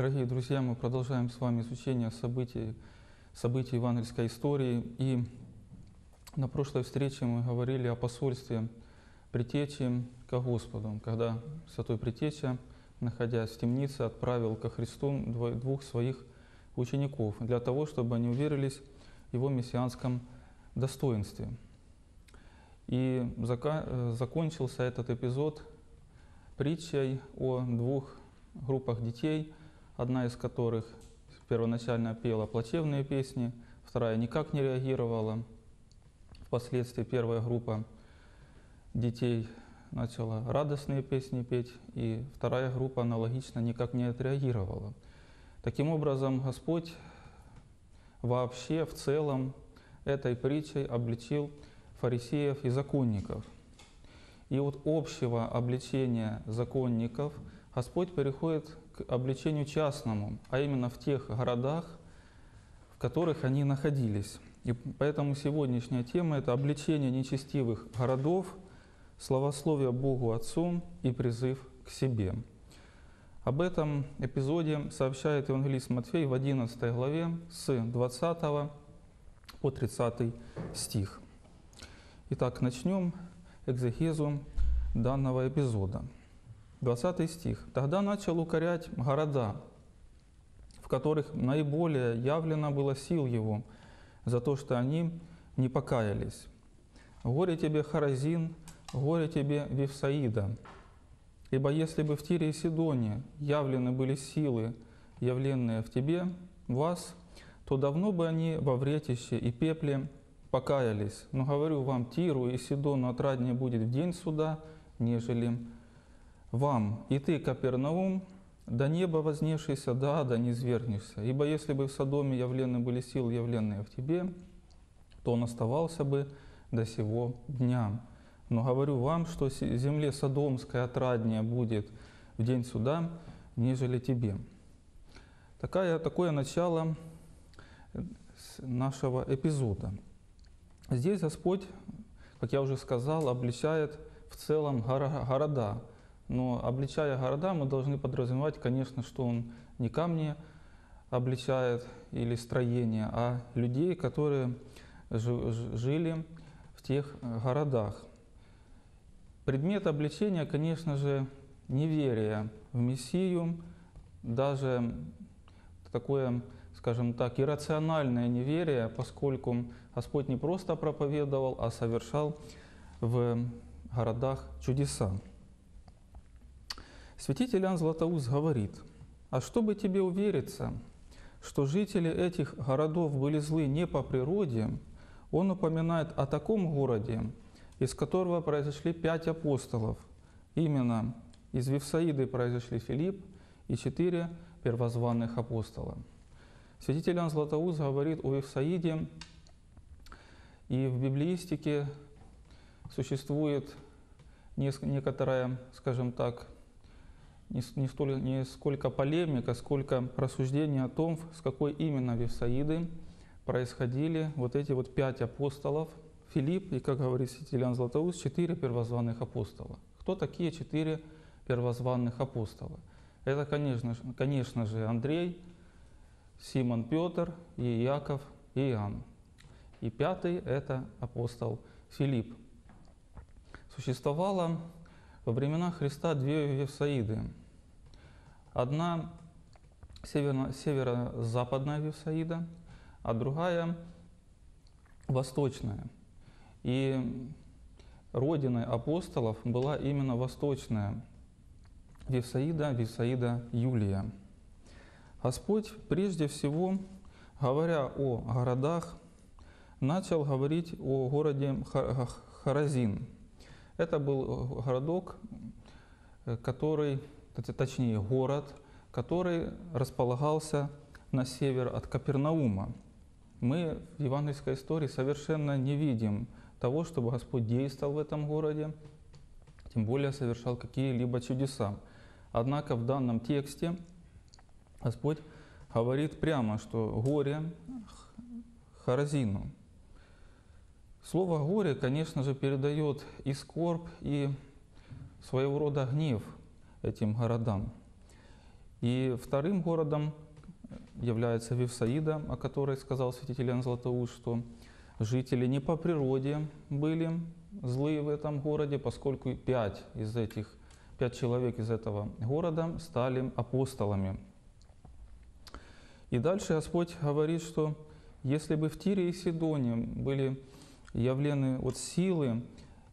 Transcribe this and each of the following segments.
Дорогие друзья, мы продолжаем с вами изучение событий, событий евангельской истории. И на прошлой встрече мы говорили о посольстве Притечи ко Господу, когда Святой Притеча, находясь в темнице, отправил ко Христу двух своих учеников для того, чтобы они уверились в его мессианском достоинстве. И э, закончился этот эпизод притчей о двух группах детей, одна из которых первоначально пела плачевные песни, вторая никак не реагировала. Впоследствии первая группа детей начала радостные песни петь, и вторая группа аналогично никак не отреагировала. Таким образом, Господь вообще в целом этой притчей обличил фарисеев и законников. И от общего обличения законников Господь переходит обличению частному, а именно в тех городах, в которых они находились. И поэтому сегодняшняя тема – это обличение нечестивых городов, словословие Богу Отцу и призыв к себе. Об этом эпизоде сообщает Евангелист Матфей в 11 главе с 20 по 30 стих. Итак, начнем экзегезу данного эпизода. 20 стих. «Тогда начал укорять города, в которых наиболее явлено было сил его, за то, что они не покаялись. Горе тебе, Харазин, горе тебе, Вифсаида, Ибо если бы в Тире и Сидоне явлены были силы, явленные в тебе, вас, то давно бы они во вретище и пепле покаялись. Но говорю вам, Тиру и Сидону отраднее будет в день суда, нежели вам. И ты, Капернаум, до неба вознесшийся, до ада не звернешься. Ибо если бы в Содоме явлены были силы, явленные в тебе, то он оставался бы до сего дня. Но говорю вам, что земле Содомской отраднее будет в день суда, нежели тебе. Такая, такое начало нашего эпизода. Здесь Господь, как я уже сказал, обличает в целом города. Но обличая города, мы должны подразумевать, конечно, что Он не камни обличает или строения, а людей, которые жили в тех городах. Предмет обличения, конечно же, неверие в Мессию, даже такое, скажем так, иррациональное неверие, поскольку Господь не просто проповедовал, а совершал в городах чудеса. Святитель Иоанн Златоуст говорит, «А чтобы тебе увериться, что жители этих городов были злы не по природе, он упоминает о таком городе, из которого произошли пять апостолов. Именно из Вифсаиды произошли Филипп и четыре первозванных апостола. Святитель Иоанн Златоуст говорит о Вифсаиде, и в библеистике существует некоторая, скажем так, не, не, столь, не сколько полемика, сколько рассуждение о том, с какой именно Вифсаиды происходили вот эти вот пять апостолов – Филипп и, как говорит Сетилян Златоуст, четыре первозванных апостола. Кто такие четыре первозванных апостола? Это, конечно, конечно же, Андрей, Симон Петр, и Иаков и Иоанн. И пятый – это апостол Филипп. Существовало во времена Христа две Вифсаиды. Одна северо- северо-западная Вифсаида, а другая восточная – и родиной апостолов была именно восточная Вифсаида, Вифсаида Юлия. Господь прежде всего, говоря о городах, начал говорить о городе Харазин. Это был городок, который, точнее город, который располагался на север от Капернаума. Мы в евангельской истории совершенно не видим того, чтобы Господь действовал в этом городе, тем более совершал какие-либо чудеса. Однако в данном тексте Господь говорит прямо, что горе Харазину. Слово «горе», конечно же, передает и скорбь, и своего рода гнев этим городам. И вторым городом является Вифсаида, о которой сказал святитель Иоанн Златоуст, что жители не по природе были злые в этом городе, поскольку пять из этих, пять человек из этого города стали апостолами. И дальше Господь говорит, что если бы в Тире и Сидоне были явлены вот силы,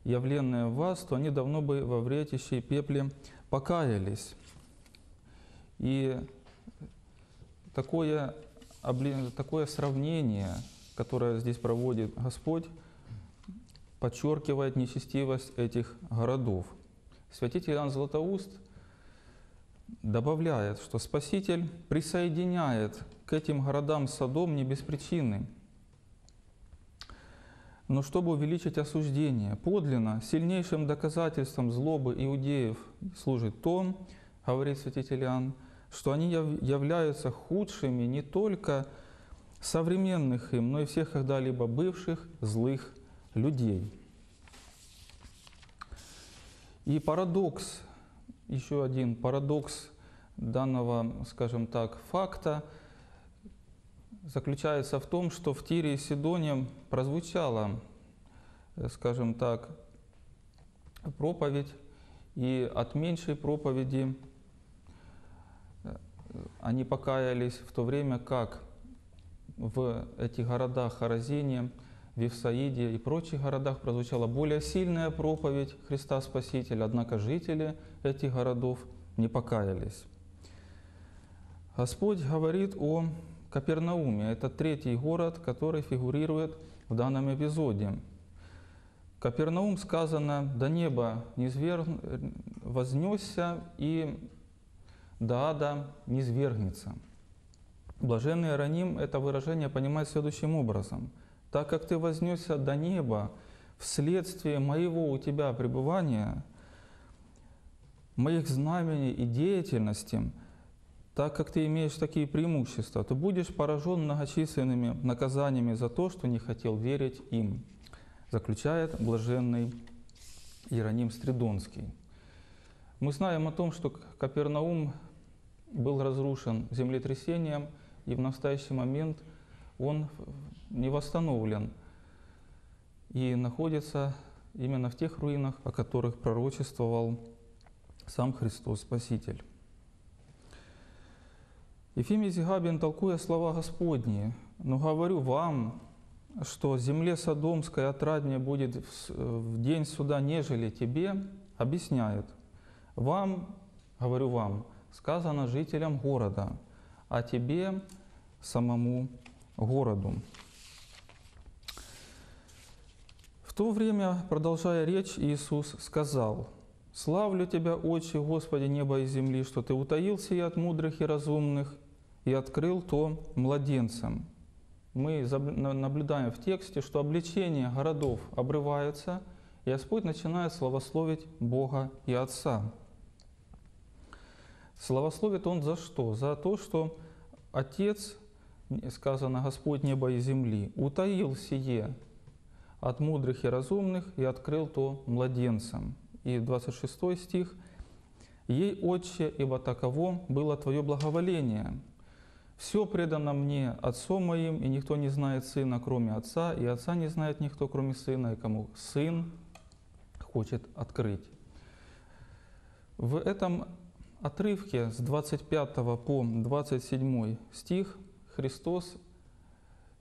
явленные в вас, то они давно бы во вретище и пепле покаялись. И такое, такое сравнение, которое здесь проводит Господь, подчеркивает нечестивость этих городов. Святитель Иоанн Златоуст добавляет, что Спаситель присоединяет к этим городам Содом не без причины, но чтобы увеличить осуждение. Подлинно сильнейшим доказательством злобы иудеев служит то, говорит святитель Иоанн, что они являются худшими не только современных им, но и всех когда-либо бывших злых людей. И парадокс, еще один парадокс данного, скажем так, факта заключается в том, что в Тире и Сидоне прозвучала, скажем так, проповедь, и от меньшей проповеди они покаялись в то время как в этих городах Харазине, Вифсаиде и прочих городах прозвучала более сильная проповедь Христа Спасителя, однако жители этих городов не покаялись. Господь говорит о Капернауме. Это третий город, который фигурирует в данном эпизоде. Капернаум сказано, до неба низвер... вознесся и до ада низвергнется. Блаженный Иероним это выражение понимает следующим образом. Так как ты вознесся до неба вследствие моего у тебя пребывания, моих знамений и деятельности, так как ты имеешь такие преимущества, то будешь поражен многочисленными наказаниями за то, что не хотел верить им, заключает блаженный Иероним Стридонский. Мы знаем о том, что Капернаум был разрушен землетрясением, и в настоящий момент он не восстановлен и находится именно в тех руинах, о которых пророчествовал сам Христос Спаситель. Ефимий Зигабин, толкуя слова Господни, «Но говорю вам, что земле Содомской отраднее будет в день суда, нежели тебе», объясняет, «Вам, говорю вам, сказано жителям города, а тебе самому городу. В то время, продолжая речь, Иисус сказал, «Славлю Тебя, Отче, Господи неба и земли, что Ты утаился и от мудрых и разумных, и открыл то младенцам». Мы наблюдаем в тексте, что обличение городов обрывается, и Господь начинает славословить Бога и Отца. Славословит он за что? За то, что Отец, сказано Господь неба и земли, утаил сие от мудрых и разумных и открыл то младенцам. И 26 стих. «Ей, Отче, ибо таково было Твое благоволение. Все предано мне Отцом моим, и никто не знает Сына, кроме Отца, и Отца не знает никто, кроме Сына, и кому Сын хочет открыть». В этом отрывке с 25 по 27 стих Христос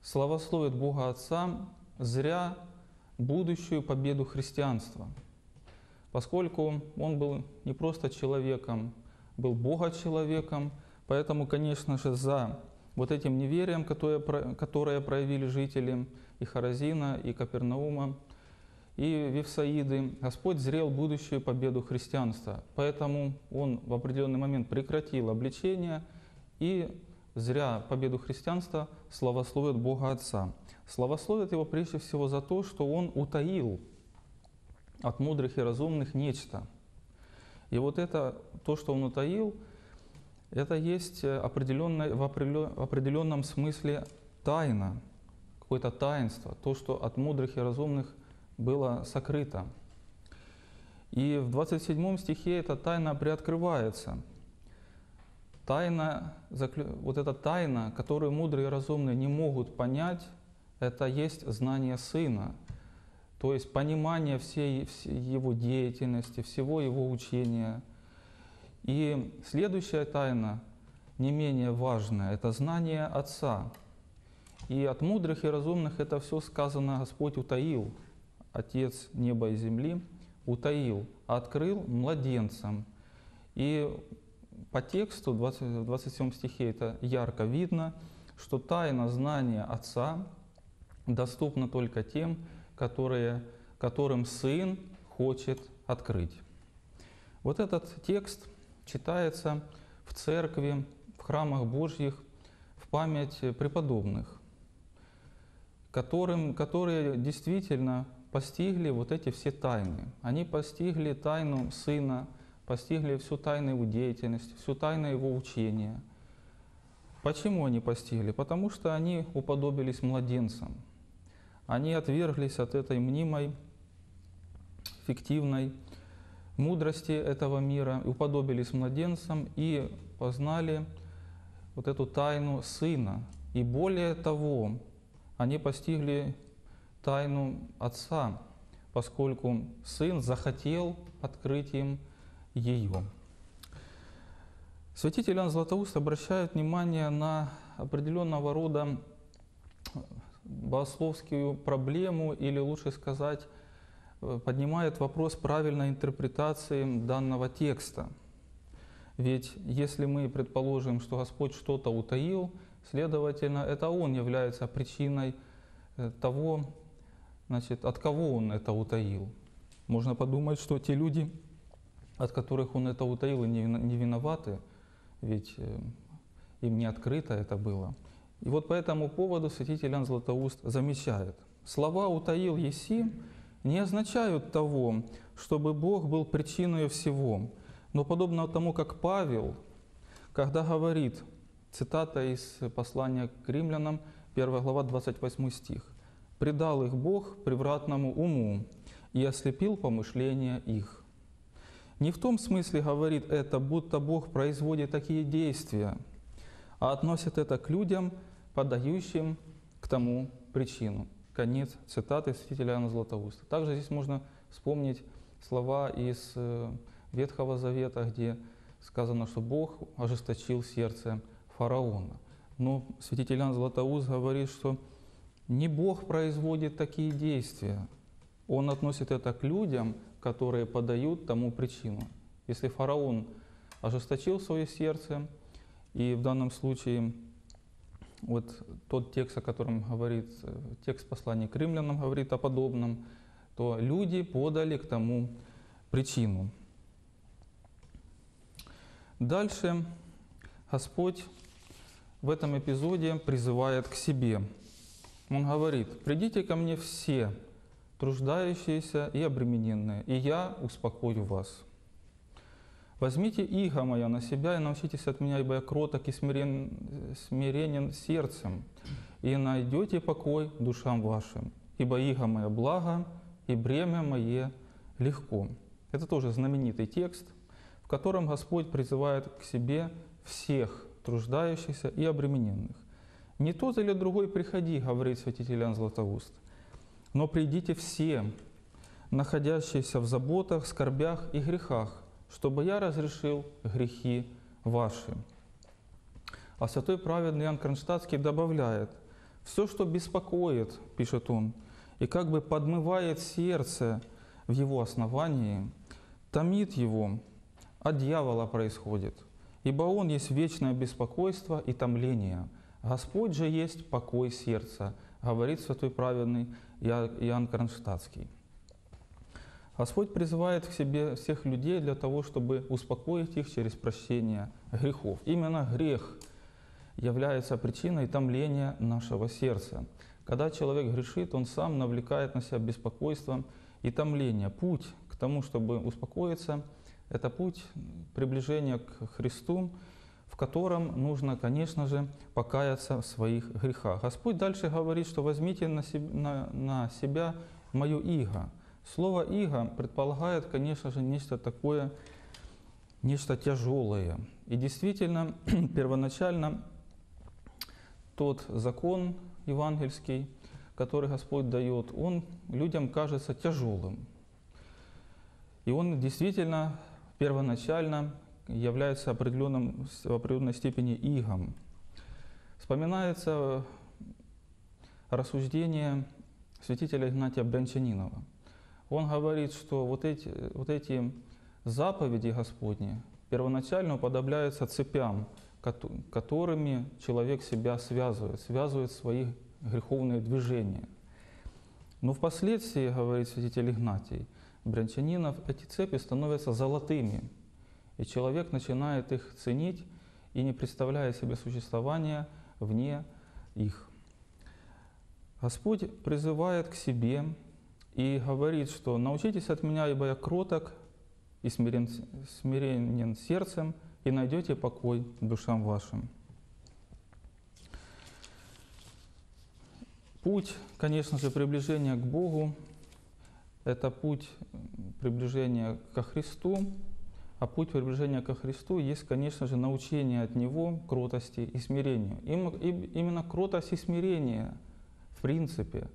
славословит Бога Отца зря будущую победу христианства, поскольку Он был не просто человеком, был Бога человеком, поэтому, конечно же, за вот этим неверием, которое, которое проявили жители и Харазина, и Капернаума, и Вифсаиды, Господь зрел будущую победу христианства. Поэтому Он в определенный момент прекратил обличение и зря победу христианства славословит Бога Отца. Славословит Его прежде всего за то, что Он утаил от мудрых и разумных нечто. И вот это, то, что Он утаил, это есть определенное, в определенном смысле тайна, какое-то таинство, то, что от мудрых и разумных – было сокрыто. И в 27 стихе эта тайна приоткрывается. Тайна, вот эта тайна, которую мудрые и разумные не могут понять, это есть знание Сына. То есть понимание всей, всей его деятельности, всего его учения. И следующая тайна, не менее важная, это знание Отца. И от мудрых и разумных это все сказано Господь утаил. Отец неба и земли утаил, открыл младенцам. И по тексту 20, в 27 стихе это ярко видно, что тайна знания Отца доступна только тем, которые, которым Сын хочет открыть. Вот этот текст читается в церкви, в храмах Божьих в память преподобных, которым, которые действительно постигли вот эти все тайны. Они постигли тайну Сына, постигли всю тайну Его деятельности, всю тайну Его учения. Почему они постигли? Потому что они уподобились младенцам. Они отверглись от этой мнимой, фиктивной мудрости этого мира, уподобились младенцам и познали вот эту тайну Сына. И более того, они постигли тайну Отца, поскольку Сын захотел открыть им ее. Святитель Иоанн Златоуст обращает внимание на определенного рода богословскую проблему, или лучше сказать, поднимает вопрос правильной интерпретации данного текста. Ведь если мы предположим, что Господь что-то утаил, следовательно, это Он является причиной э, того, значит, от кого Он это утаил. Можно подумать, что те люди, от которых Он это утаил, не виноваты, ведь э, им не открыто это было. И вот по этому поводу святитель Иоанн Златоуст замечает, слова «утаил Еси» не означают того, чтобы Бог был причиной всего, но подобно тому, как Павел, когда говорит, цитата из послания к римлянам, 1 глава, 28 стих, «Предал их Бог превратному уму и ослепил помышления их». Не в том смысле говорит это, будто Бог производит такие действия, а относит это к людям, подающим к тому причину. Конец цитаты святителя Иоанна Златоуста. Также здесь можно вспомнить слова из э, Ветхого Завета, где сказано, что Бог ожесточил сердце фараона. Но святитель Иоанн Златоуст говорит, что не Бог производит такие действия. Он относит это к людям, которые подают тому причину. Если фараон ожесточил свое сердце, и в данном случае вот тот текст, о котором говорит текст послания к римлянам, говорит о подобном, то люди подали к тому причину. Дальше Господь в этом эпизоде призывает к себе. Он говорит, «Придите ко мне все, труждающиеся и обремененные, и я успокою вас. Возьмите иго мое на себя и научитесь от меня, ибо я кроток и смирен, смиренен сердцем, и найдете покой душам вашим, ибо иго мое благо, и бремя мое легко». Это тоже знаменитый текст, в котором Господь призывает к себе всех труждающихся и обремененных. «Не тот или другой приходи», — говорит святитель Иоанн Златоуст, «но придите все, находящиеся в заботах, скорбях и грехах, чтобы я разрешил грехи ваши». А святой праведный Иоанн Кронштадтский добавляет, «Все, что беспокоит, — пишет он, — и как бы подмывает сердце в его основании, томит его, от дьявола происходит, ибо он есть вечное беспокойство и томление. Господь же есть покой сердца, говорит святой праведный Иоанн Кронштадтский. Господь призывает к себе всех людей для того, чтобы успокоить их через прощение грехов. Именно грех является причиной томления нашего сердца. Когда человек грешит, он сам навлекает на себя беспокойство и томление. Путь к тому, чтобы успокоиться – это путь приближения к Христу, в котором нужно, конечно же, покаяться в своих грехах. Господь дальше говорит, что возьмите на себя, мою иго. Слово иго предполагает, конечно же, нечто такое нечто тяжелое. И действительно, первоначально тот закон евангельский, который Господь дает, он людям кажется тяжелым. И он действительно первоначально является определенным, в определенной степени игом. Вспоминается рассуждение святителя Игнатия Брянчанинова. Он говорит, что вот эти, вот эти заповеди Господни первоначально уподобляются цепям, которыми человек себя связывает, связывает свои греховные движения. Но впоследствии, говорит святитель Игнатий, Брянчанинов, эти цепи становятся золотыми, и человек начинает их ценить и не представляя себе существования вне их. Господь призывает к себе и говорит, что научитесь от меня, ибо я кроток и смирен, смиренен сердцем, и найдете покой душам вашим. Путь, конечно же, приближения к Богу – это путь приближения ко Христу, а путь приближения ко Христу есть, конечно же, научение от Него кротости и смирению. Именно кротость и смирение, в принципе,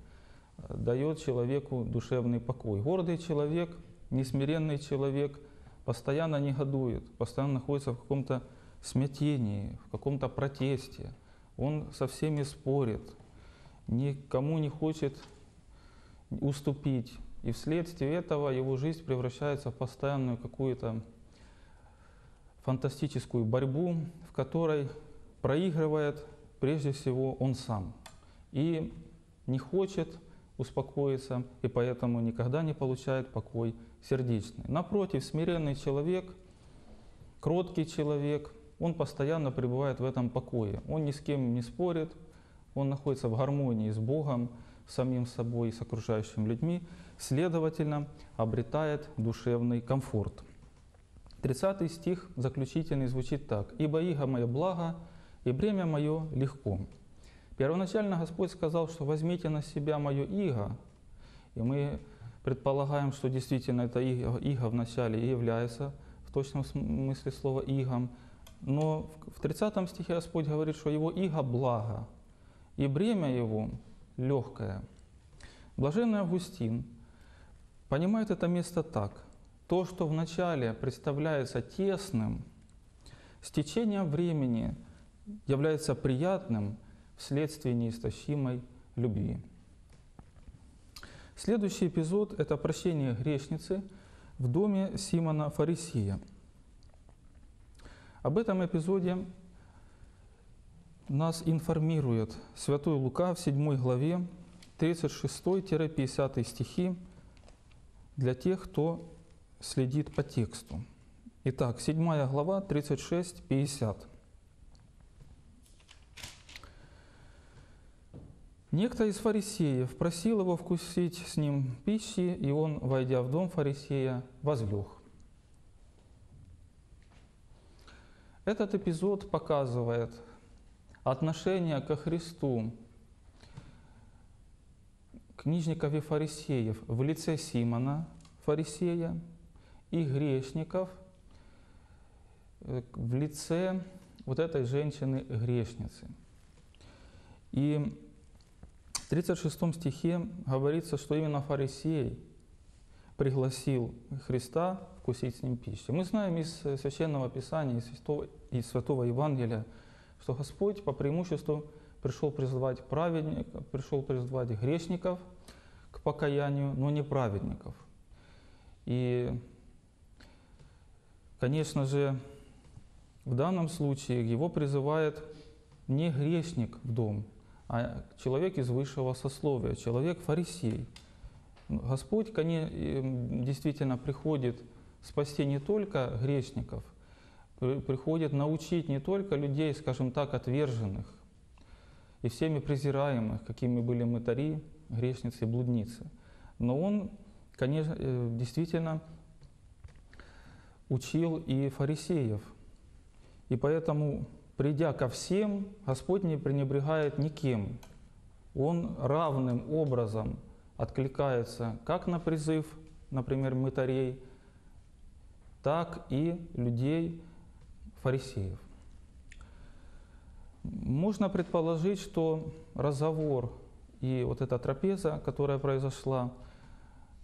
дает человеку душевный покой. Гордый человек, несмиренный человек постоянно негодует, постоянно находится в каком-то смятении, в каком-то протесте. Он со всеми спорит, никому не хочет уступить. И вследствие этого его жизнь превращается в постоянную какую-то фантастическую борьбу, в которой проигрывает прежде всего он сам. И не хочет успокоиться, и поэтому никогда не получает покой сердечный. Напротив, смиренный человек, кроткий человек, он постоянно пребывает в этом покое. Он ни с кем не спорит, он находится в гармонии с Богом, с самим собой, с окружающими людьми, следовательно, обретает душевный комфорт. 30 стих заключительный звучит так. «Ибо иго мое благо, и бремя мое легко». Первоначально Господь сказал, что возьмите на себя мое иго, и мы предполагаем, что действительно это иго, вначале и является в точном смысле слова игом, но в 30 стихе Господь говорит, что его иго благо, и бремя его легкое. Блаженный Августин понимает это место так – то, что вначале представляется тесным, с течением времени является приятным вследствие неистощимой любви. Следующий эпизод – это прощение грешницы в доме Симона Фарисея. Об этом эпизоде нас информирует Святой Лука в 7 главе 36-50 стихи для тех, кто следит по тексту. Итак, 7 глава, 36-50. Некто из фарисеев просил его вкусить с ним пищи, и он, войдя в дом фарисея, возлег. Этот эпизод показывает отношение ко Христу книжников и фарисеев в лице Симона, фарисея, и грешников в лице вот этой женщины-грешницы. И 36 стихе говорится, что именно фарисей пригласил Христа вкусить с ним пищу. Мы знаем из Священного Писания, из Святого, из Святого Евангелия, что Господь по преимуществу пришел призывать праведников, пришел призывать грешников к покаянию, но не праведников. И Конечно же, в данном случае его призывает не грешник в дом, а человек из высшего сословия, человек фарисей. Господь конечно, действительно приходит спасти не только грешников, приходит научить не только людей, скажем так, отверженных и всеми презираемых, какими были мытари, грешницы и блудницы. Но Он, конечно, э, действительно учил и фарисеев. И поэтому, придя ко всем, Господь не пренебрегает никем. Он равным образом откликается как на призыв, например, мытарей, так и людей, фарисеев. Можно предположить, что разговор и вот эта трапеза, которая произошла,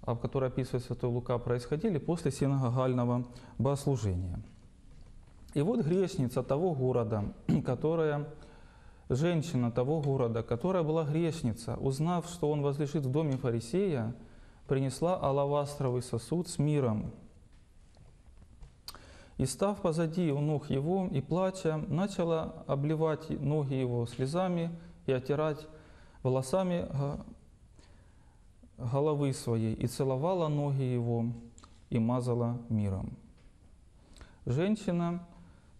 о которой описывает Святой Лука, происходили после синагогального богослужения. И вот грешница того города, которая, женщина того города, которая была грешница, узнав, что он возлежит в доме фарисея, принесла алавастровый сосуд с миром. И став позади у ног его и плача, начала обливать ноги его слезами и оттирать волосами головы своей, и целовала ноги его и мазала миром. Женщина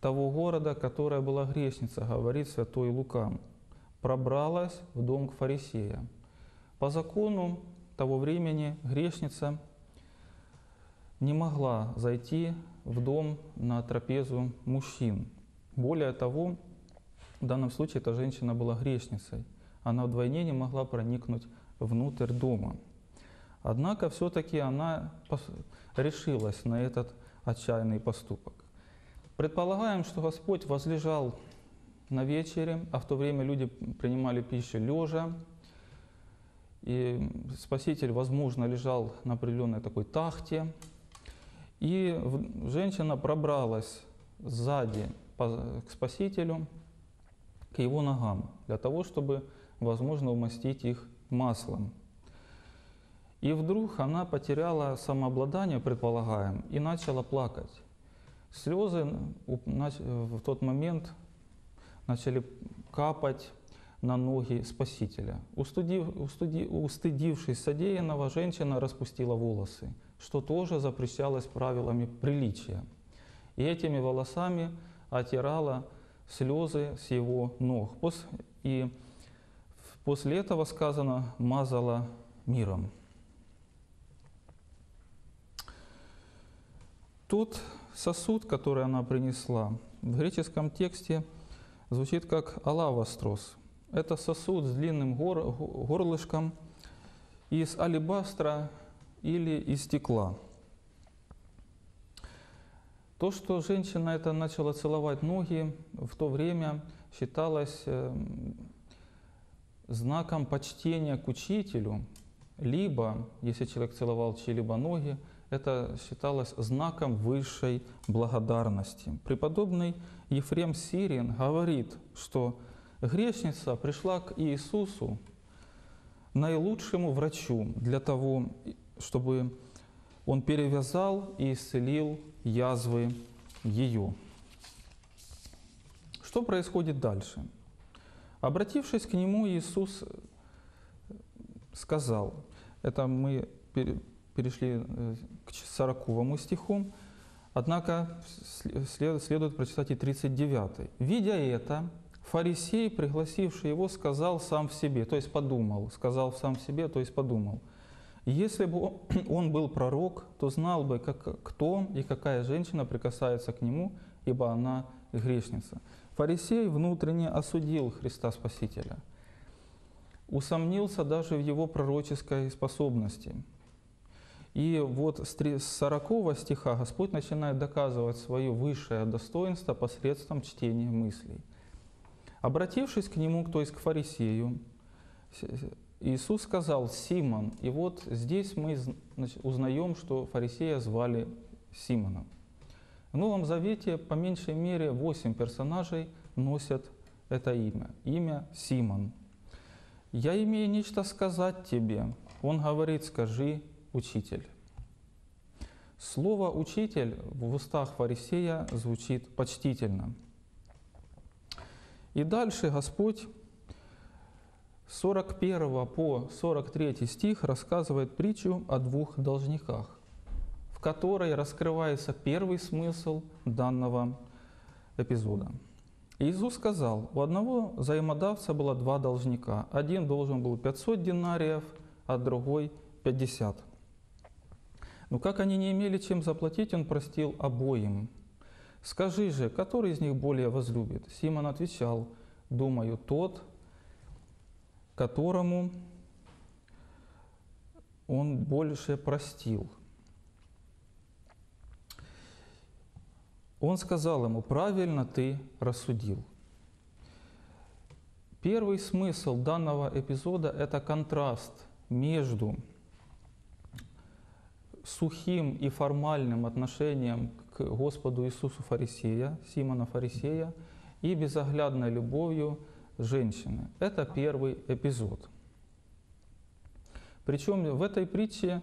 того города, которая была грешница, говорит святой Лука, пробралась в дом к фарисея. По закону того времени грешница не могла зайти в дом на трапезу мужчин. Более того, в данном случае эта женщина была грешницей. Она вдвойне не могла проникнуть внутрь дома. Однако все-таки она решилась на этот отчаянный поступок. Предполагаем, что Господь возлежал на вечере, а в то время люди принимали пищу лежа. И Спаситель, возможно, лежал на определенной такой тахте. И женщина пробралась сзади к Спасителю, к его ногам, для того, чтобы, возможно, умастить их маслом. И вдруг она потеряла самообладание, предполагаем, и начала плакать. Слезы в тот момент начали капать на ноги Спасителя. Устудив, устудив, устыдившись содеянного, женщина распустила волосы, что тоже запрещалось правилами приличия. И этими волосами отирала слезы с его ног. И после этого сказано «мазала миром». Тот сосуд, который она принесла, в греческом тексте звучит как алавастрос. Это сосуд с длинным гор, горлышком из алебастра или из стекла. То, что женщина это начала целовать ноги, в то время считалось э, знаком почтения к учителю, либо, если человек целовал чьи-либо ноги, это считалось знаком высшей благодарности. Преподобный Ефрем Сирин говорит, что грешница пришла к Иисусу, наилучшему врачу, для того, чтобы он перевязал и исцелил язвы ее. Что происходит дальше? Обратившись к нему, Иисус сказал, это мы перешли э, к 40 стиху, однако следует прочитать и 39. «Видя это, фарисей, пригласивший его, сказал сам в себе, то есть подумал, сказал сам в себе, то есть подумал, если бы он был пророк, то знал бы, как, кто и какая женщина прикасается к нему, ибо она грешница. Фарисей внутренне осудил Христа Спасителя, усомнился даже в его пророческой способности – и вот с 40 стиха Господь начинает доказывать свое высшее достоинство посредством чтения мыслей. Обратившись к нему, то есть к фарисею, Иисус сказал «Симон». И вот здесь мы узнаем, что фарисея звали Симоном. В Новом Завете по меньшей мере восемь персонажей носят это имя. Имя Симон. «Я имею нечто сказать тебе». Он говорит «Скажи, учитель. Слово «учитель» в устах фарисея звучит почтительно. И дальше Господь 41 по 43 стих рассказывает притчу о двух должниках, в которой раскрывается первый смысл данного эпизода. Иисус сказал, у одного взаимодавца было два должника. Один должен был 500 динариев, а другой 50. Но как они не имели чем заплатить, он простил обоим. Скажи же, который из них более возлюбит? Симон отвечал, думаю, тот, которому он больше простил. Он сказал ему, правильно ты рассудил. Первый смысл данного эпизода – это контраст между сухим и формальным отношением к Господу Иисусу Фарисея, Симона Фарисея, и безоглядной любовью женщины. Это первый эпизод. Причем в этой притче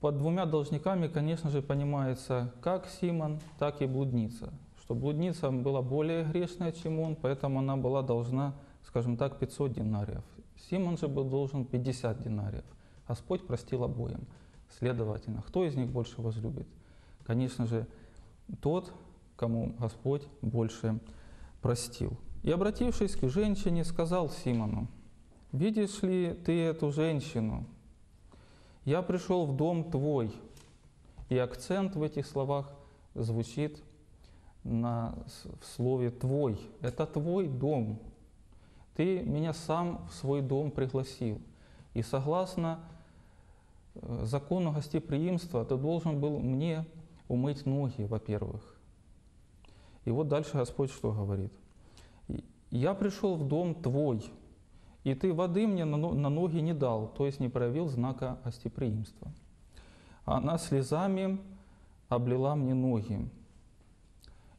под двумя должниками, конечно же, понимается как Симон, так и блудница. Что блудница была более грешная, чем он, поэтому она была должна, скажем так, 500 динариев. Симон же был должен 50 динариев. Господь простил обоим. Следовательно, кто из них больше возлюбит? Конечно же, тот, кому Господь больше простил. И обратившись к женщине, сказал Симону, «Видишь ли ты эту женщину? Я пришел в дом твой». И акцент в этих словах звучит на, в слове «твой». Это твой дом. Ты меня сам в свой дом пригласил. И согласно закону гостеприимства ты должен был мне умыть ноги, во-первых. И вот дальше Господь что говорит? «Я пришел в дом твой, и ты воды мне на ноги не дал, то есть не проявил знака гостеприимства. Она слезами облила мне ноги,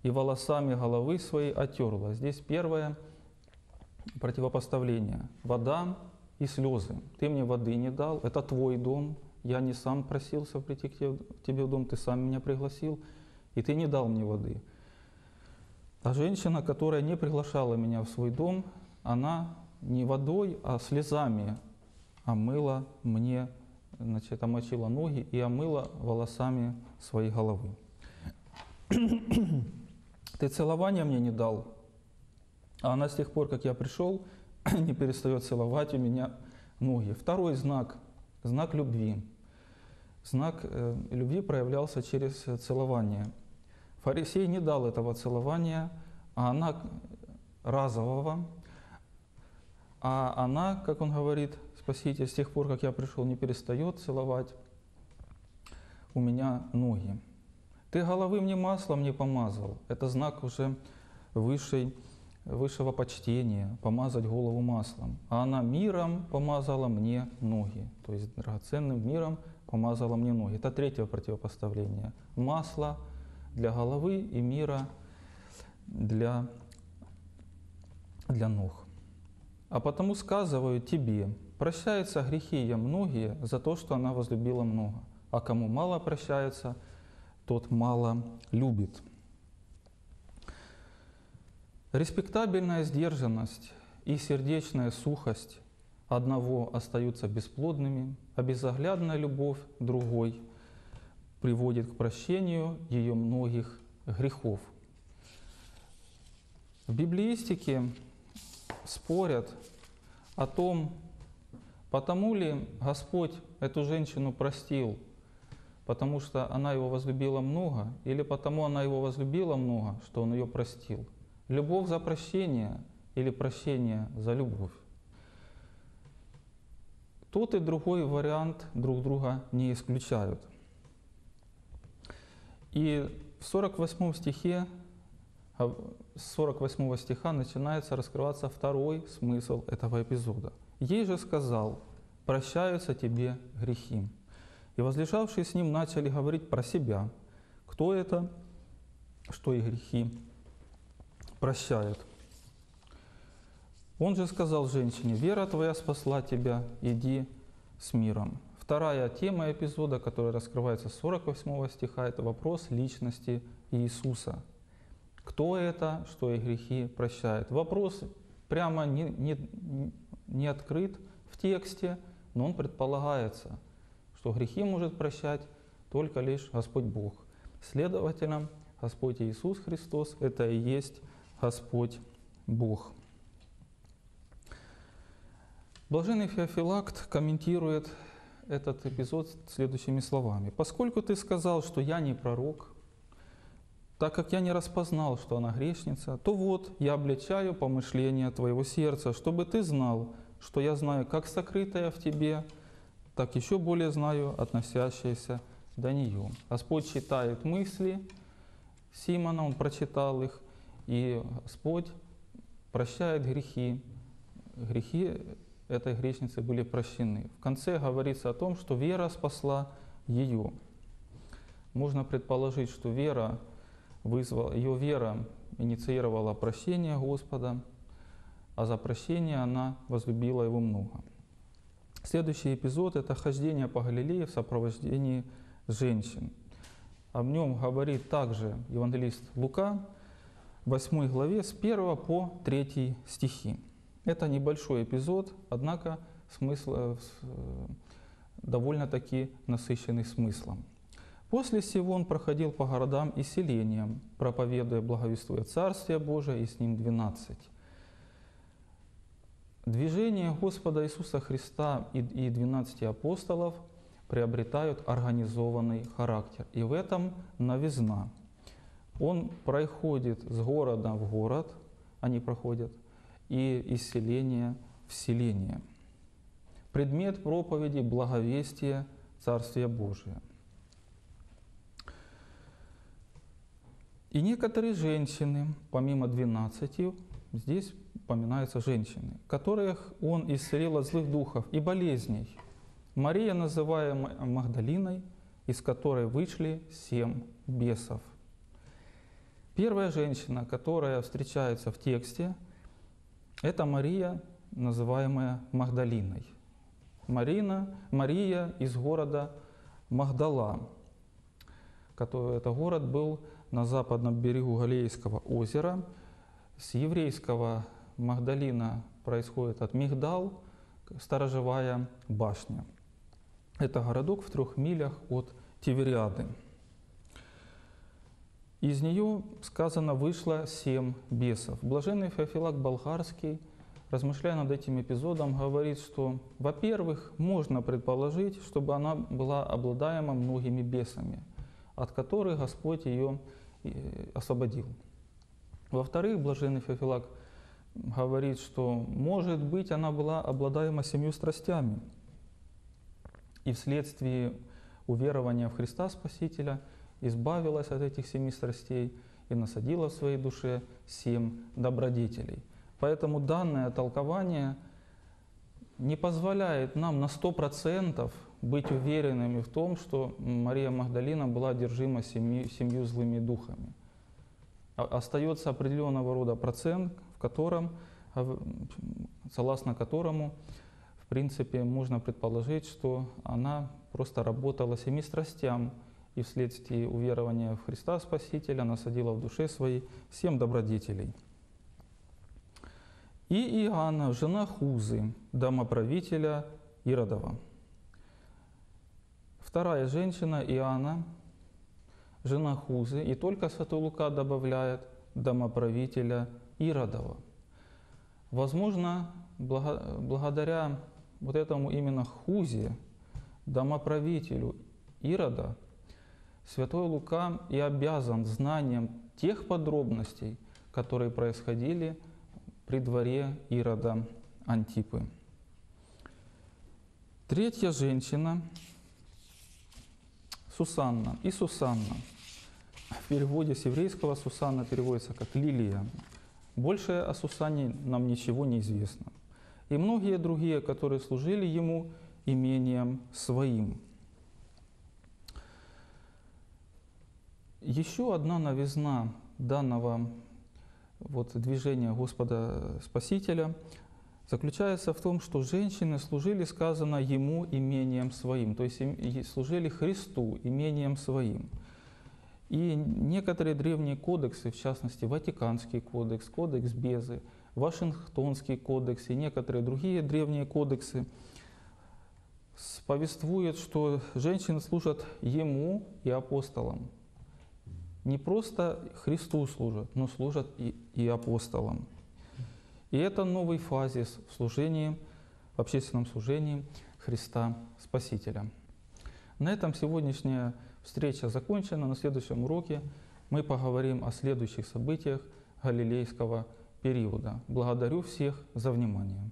и волосами головы своей отерла». Здесь первое противопоставление. Вода и слезы. Ты мне воды не дал, это твой дом, я не сам просился прийти к тебе в дом, ты сам меня пригласил, и ты не дал мне воды. А женщина, которая не приглашала меня в свой дом, она не водой, а слезами омыла мне, значит, омочила ноги и омыла волосами своей головы. Ты целования мне не дал, а она с тех пор, как я пришел, не перестает целовать у меня ноги. Второй знак – знак любви. Знак э, любви проявлялся через целование. Фарисей не дал этого целования, а она разового, а она, как он говорит, Спаситель, с тех пор, как я пришел, не перестает целовать у меня ноги. Ты головы мне маслом не помазал. Это знак уже высшей, высшего почтения, помазать голову маслом. А она миром помазала мне ноги. То есть драгоценным миром помазала мне ноги. Это третье противопоставление. Масло для головы и мира для, для ног. А потому сказываю тебе, прощаются грехи ее многие за то, что она возлюбила много. А кому мало прощается, тот мало любит. Респектабельная сдержанность и сердечная сухость одного остаются бесплодными, а безоглядная любовь другой приводит к прощению ее многих грехов. В библиистике спорят о том, потому ли Господь эту женщину простил, потому что она его возлюбила много, или потому она его возлюбила много, что он ее простил. Любовь за прощение или прощение за любовь. Тот и другой вариант друг друга не исключают. И в 48 стихе, с 48 стиха начинается раскрываться второй смысл этого эпизода. «Ей же сказал, прощаются тебе грехи». И возлежавшие с ним начали говорить про себя, кто это, что и грехи прощает. Он же сказал женщине, вера твоя спасла тебя, иди с миром. Вторая тема эпизода, которая раскрывается с 48 стиха, это вопрос личности Иисуса. Кто это, что и грехи прощает? Вопрос прямо не, не, не открыт в тексте, но он предполагается, что грехи может прощать только лишь Господь Бог. Следовательно, Господь Иисус Христос – это и есть Господь Бог. Блаженный Феофилакт комментирует этот эпизод следующими словами. «Поскольку ты сказал, что я не пророк, так как я не распознал, что она грешница, то вот я обличаю помышления твоего сердца, чтобы ты знал, что я знаю как сокрытое в тебе, так еще более знаю относящееся до нее. Господь читает мысли Симона, он прочитал их, и Господь прощает грехи. Грехи этой грешницы были прощены. В конце говорится о том, что вера спасла ее. Можно предположить, что вера вызвала, ее вера инициировала прощение Господа, а за прощение она возлюбила его много. Следующий эпизод – это хождение по Галилее в сопровождении женщин. О нем говорит также евангелист Лука в 8 главе с 1 по 3 стихи. Это небольшой эпизод, однако смысл э, э, довольно-таки насыщенный смыслом. После сего он проходил по городам и селениям, проповедуя, благовествуя Царствие Божие, и с ним двенадцать. Движение Господа Иисуса Христа и двенадцати апостолов приобретают организованный характер. И в этом новизна. Он проходит с города в город, они проходят, и из селения в селение. Предмет проповеди – благовестие Царствия Божия. И некоторые женщины, помимо 12, здесь упоминаются женщины, которых он исцелил от злых духов и болезней. Мария, называемая Магдалиной, из которой вышли семь бесов. Первая женщина, которая встречается в тексте, это Мария, называемая Магдалиной. Марина, Мария из города Магдала. Который, это город был на западном берегу Галилейского озера. С еврейского Магдалина происходит от Мигдал, сторожевая башня. Это городок в трех милях от Тивериады. Из нее, сказано, вышло семь бесов. Блаженный Феофилак Болгарский, размышляя над этим эпизодом, говорит, что, во-первых, можно предположить, чтобы она была обладаема многими бесами, от которых Господь ее освободил. Во-вторых, блаженный Феофилак говорит, что, может быть, она была обладаема семью страстями. И вследствие уверования в Христа Спасителя избавилась от этих семи страстей и насадила в своей душе семь добродетелей. Поэтому данное толкование не позволяет нам на сто процентов быть уверенными в том, что Мария Магдалина была одержима семью, семью злыми духами. Остается определенного рода процент, в котором, а, согласно которому, в принципе, можно предположить, что она просто работала семи страстям, и вследствие уверования в Христа Спасителя насадила в душе своей семь добродетелей. И Иоанна, жена Хузы, домоправителя Иродова. Вторая женщина Иоанна, жена Хузы, и только Святой Лука добавляет домоправителя Иродова. Возможно, благодаря вот этому именно Хузе, домоправителю Ирода, Святой Лука и обязан знанием тех подробностей, которые происходили при дворе Ирода Антипы. Третья женщина Сусанна и Сусанна. В переводе с еврейского Сусанна переводится как лилия. Больше о Сусанне нам ничего не известно. И многие другие, которые служили ему имением своим. Еще одна новизна данного вот, движения Господа Спасителя заключается в том, что женщины служили, сказано, Ему имением своим, то есть служили Христу имением своим. И некоторые древние кодексы, в частности Ватиканский кодекс, кодекс Безы, Вашингтонский кодекс и некоторые другие древние кодексы повествуют, что женщины служат Ему и апостолам. Не просто Христу служат, но служат и, и апостолам. И это новый фазис в служении, в общественном служении Христа Спасителя. На этом сегодняшняя встреча закончена. На следующем уроке мы поговорим о следующих событиях Галилейского периода. Благодарю всех за внимание.